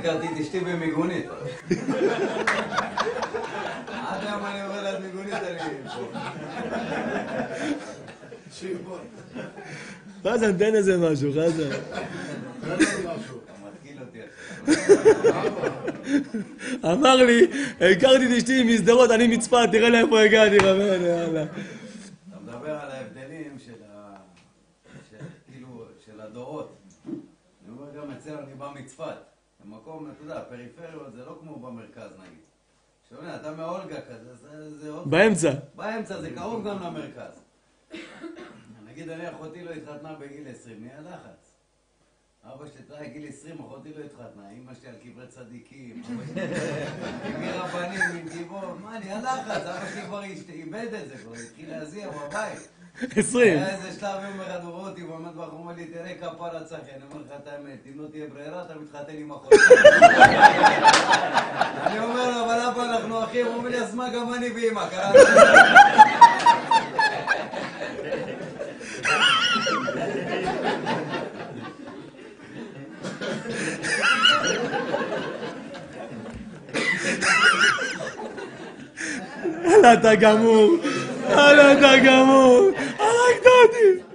הכרתי את אשתי במיגונית. עד היום אני עובר ליד מיגונית, אני פה. חזן, תן איזה משהו, חזן. מתקיל אותי עכשיו. אמר לי, הכרתי את אשתי משדרות, אני מצפת, תראה לאיפה הגעתי, רבנו, יאללה. אתה מדבר על ההבדלים של ה... של- כאילו, של הדורות. אני אומר גם אצלנו, אני בא מצפת. במקום, אתה יודע, פריפריות זה לא כמו במרכז נגיד. שומע, אתה מאולגה כזה, זה- זה עוד... באמצע. באמצע, זה קרוב גם למרכז. נגיד, אני אחותי לא התחתנה בגיל 20, נהיה לחץ. אבא שלי, יודע, גיל 20, אחותי לא התחתנה, אמא שלי על קברי צדיקים, אבא שלי הביא רבנים עם גיבור, מה, נהיה לחץ, אבא שלי כבר איבד את זה, כבר התחיל להזיע בבית. עשרים. היה איזה שלב יום אחד הוא רואה אותי, הוא עומד מאחורי, הוא אומר לי, תראה כפרה צחי, אני אומר לך את האמת, אם לא תהיה ברירה, אתה מתחתן עם אחותי. אני אומר לו, אבל אבא, אנחנו אחים, הוא אומר לי, אז מה, גם אני ואמא, קרה יאללה, אתה גמור. יאללה, אתה גמור. הרגת אותי.